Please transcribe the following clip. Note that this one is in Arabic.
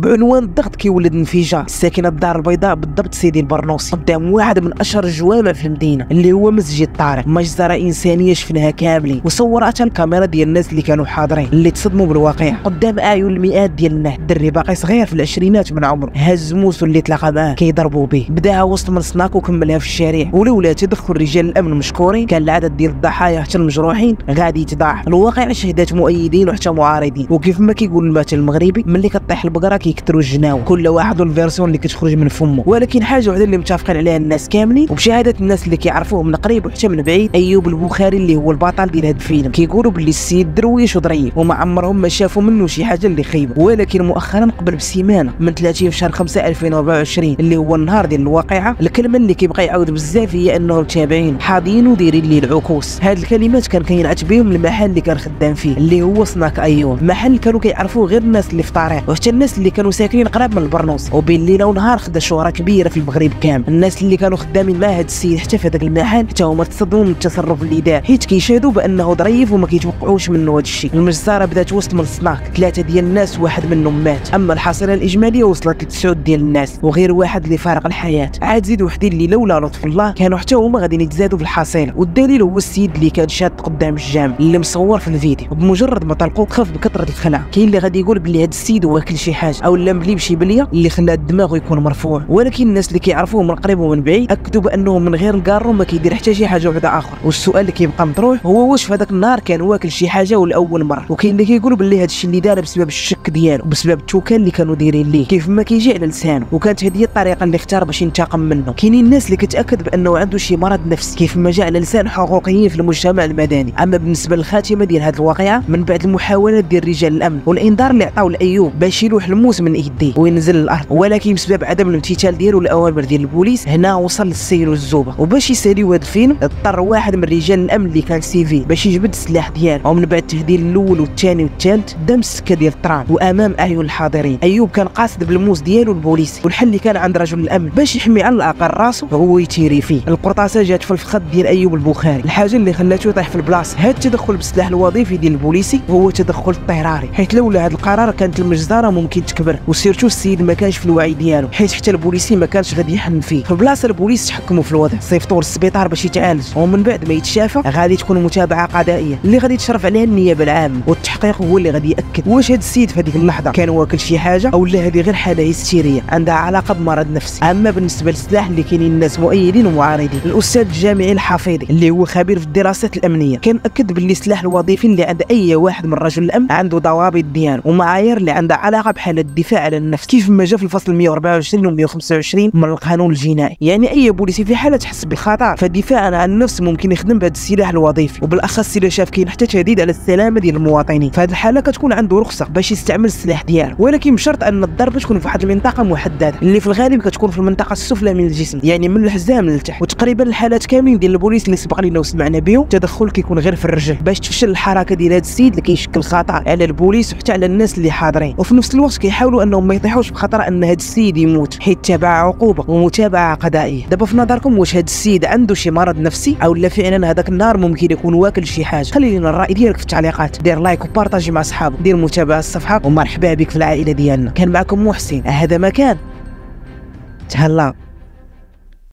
بعنوان الضغط كيولد انفجار ساكنة الدار البيضاء بالضبط سيدي البرنوسي. قدام واحد من أشهر الجوامع في المدينة اللي هو مسجد الطارق مجزرة إنسانية شفناها كاملين وصورتها الكاميرا ديال الناس اللي كانوا حاضرين اللي تصدموا بالواقع. قدام أعين المئات ديال الناس الدري باقي صغير في العشرينات من عمره هز موسو اللي تلاقى معاه كيضربوا به. بداها وسط من سناك وكملها في الشارع. ولولا تدخل رجال الأمن مشكورين كان العدد ديال الضحايا حتى المجروحين غادي يتضاعف. الواقع شهدات مؤيدين وحتى معارضين وكيف ما كيقول المثل المغربي ملي كطيح البقرة كيكثروا الجناوه كل واحد وال version اللي كتخرج من فمه. ولكن حاجة وحدة اللي متفقين عليها الناس كاملين وبشهادة الناس اللي كيعرفوه من قريب وحتى من بعيد أيوب البخاري اللي هو البطل ديال هذا الفيلم. كيقولوا باللي السيد درويش وضريف وما عمرهم ما شافوا منه شي حاجة اللي خايبة. ولكن مؤخرا قبل بسيمانة من 30 في شهر 5 2024 اللي هو النهار ديال الواقعة الكلمة اللي كيبقى يعاود بزاف هي أنه التابعين حاضيين ودايرين ليه العكوس. هاد الكلمات كان كينعت بهم المحل اللي كان خدام فيه اللي هو سناك ايون محل كانوا كيعرفوه غير الناس اللي في الطريق وحتى الناس اللي كانوا ساكنين قراب من البرنوس. وبين ليله ونهار خدا شهره كبيرة في المغرب كامل. الناس اللي كانوا خدامين مع هاد السيد حتى في هذاك المحل حتى هما تصدموا من التصرف اللي دار. حيت كيشهدوا بأنه ظريف وما كيتوقعوش منه هاد الشيء. المجزرة بدات وسط من السناك ثلاثة ديال الناس واحد منهم مات. أما الحصيله الإجمالية وصلت لتسعود ديال الناس وغير واحد اللي فارق الحياة. عاد زيد وحدين اللي لولا لطف الله كانوا حتى هما غاديين يتزادوا في الحصيله والدليل هو السيد اللي كان شاد قدام الجامع اللي مصور في الفيديو. وبمجرد ما طلقوا خاف بكثرة الخلع كاين اللي غادي يقول بلي هذا السيد واكل شي حاجة. أو لا ملي بشي بلية اللي خلى الدماغ يكون مرفوع. ولكن الناس اللي كيعرفوه من قريب ومن بعيد أكدوا بأنه من غير الكارو ما كيدير حتى شي حاجة وحده آخر. والسؤال اللي كيبقى مطروح هو واش في هذاك النهار كان واكل شي حاجة ولاول مرة؟ وكاين اللي كيقولوا بلي هذا الشيء اللي دار بسبب الشك ديالو وبسبب التوكال اللي كانوا دايرين ليه. كيف ما كيجي على لسانه. وكانت هذه الطريقة اللي اختار باش ينتقم منه. كاينين الناس اللي كتأكد بأنه عنده شي مرض نفسي. كيف ما جاء على لسان حقوقيين في المجتمع المدني. أما بالنسبة للخاتمة ديال هذه الواقعة من بعد المحاولات ديال رجال الأمن والإنذار اللي عطاو لايوب باش يلوح الموس من يديه وينزل للارض ولكن بسبب عدم الامتثال ديالو للاوامر ديال البوليس هنا وصل السيل الزبى وباش يساليو هذا الفيلم اضطر واحد من رجال الامن اللي كان civil باش يجبد السلاح ديالو ومن بعد التهديد الأول والثاني والثالث دم السكه ديال الطران وأمام أعين الحاضرين أيوب كان قاصد بالموس ديالو البوليسي. والحل اللي كان عند رجل الأمن باش يحمي على الأقل راسو هو يتيري فيه. القرطاسة جات في الفخذ ديال أيوب البخاري. الحاجة اللي خلاته يطيح في البلاصه هذا التدخل بالسلاح الوظيفي ديال البوليسي هو تدخل اضطراري حيت لولا هذا القرار كانت المجزرة ممكن تكبر و surtout السيد ما كانش في الوعي ديالو حيت حتى البوليسي ما كانش غادي يحن فيه. في بلاصة البوليس تحكموا في الوضع صيفطوه للسبيطار باش يتعالج. ومن بعد ما يتشافى غادي تكون متابعة قضائية. اللي غادي تشرف عليها النيابة العامة والتحقيق هو اللي غادي يأكد واش هذا السيد في هذيك اللحظة كان واكل شي حاجة أو لا هذه غير حالة هستيرية عندها علاقة بمرض نفسي. أما بالنسبة للسلاح اللي كاينين الناس مؤيدين ومعارضين الأستاذ الجامعي الحفيظي اللي هو خبير في الدراسات الأمنية كان أكد باللي السلاح الوظيفي اللي عند أي واحد من رجل الأمن عنده ضوابط ديالو ومعايير اللي عندها علاقة بحالة الدفاع على النفس. كيف ما جاء في الفصل 124 و 125 من القانون الجنائي. يعني أي بوليسي في حالة تحس بالخطر فدفاعا عن النفس ممكن يخدم بهذا السلاح الوظيفي. وبالأخص إذا شاف كاين حتى تهديد على السلامة ديال المواطنين. فهذه الحالة كتكون عنده رخصة باش يستعمل السلاح ديالو. ولكن بشرط أن الضربه تكون في واحد المنطقة محددة. اللي في الغالب كتكون في المنطقة السفلى من الجسم. يعني من الحزام للتحت وتقريبا الحالات كاملين ديال البوليس اللي سبق لينا وسمعنا بهم التدخل كيكون غير في الرجل. باش تفشل الحركة ديال هذا السيد اللي كيشكل خطر على البوليس وحتى على الناس اللي حاضرين. وفي نفس الوقت كيحاولوا أنهم ما يطيحوش بخطر أن هذا السيد يموت. حيت تابع عقوبة ومتابعه قضائية. دابا في نظركم واش هذا السيد عنده شي مرض نفسي؟ أو لا فعلا هذاك النهار ممكن يكون واكل شي حاجة؟ خلي لنا الرأي ديالك في التعليقات. دير like و partager مع أصحابك. دير متابعة الصفحة ومرحبا بك في العائلة ديالنا. كان معكم محسن. هذا مكان تهلاو.